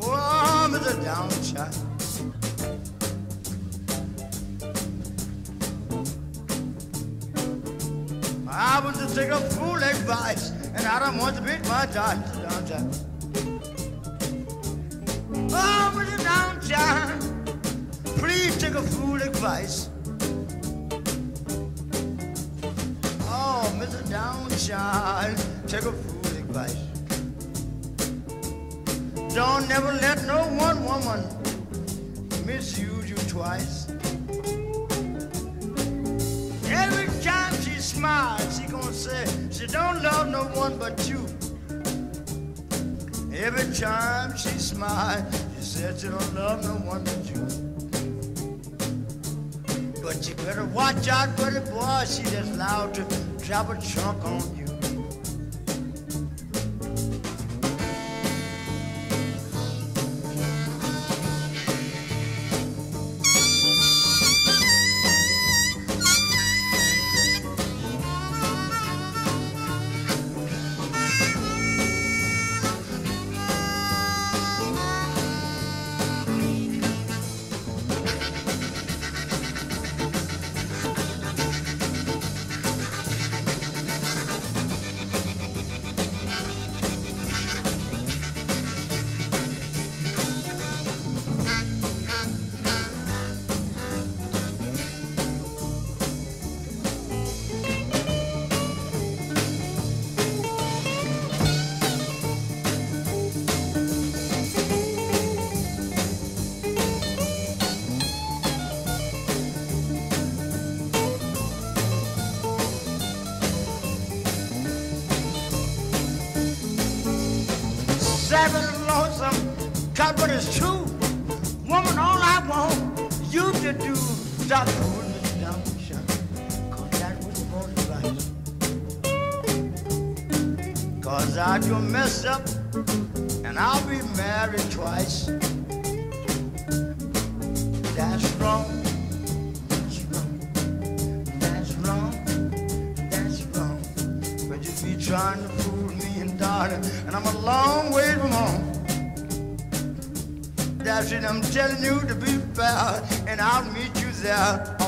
Oh, Mr. Down child. I was to take a fool advice, and I don't want to beat my time. Oh. Downchild, please take a fool advice. Take a advice. Don't never let no one woman misuse you twice. Every time she smiles, she gonna say she don't love no one but you. Every time she smiles, she said she don't love no one but you. But you better watch out for the boy, she just allowed to drop a trunk on you. Lonesome, God, but it's true. Woman, all I want you to do, fooling me down, Cause that was more advice. Cause I can mess up and I'll be married twice. That's wrong. That's wrong. That's wrong. That's wrong. But you be trying to fool me and darling, and I'm a long way from home. It, I'm telling you to be fair, and I'll meet you there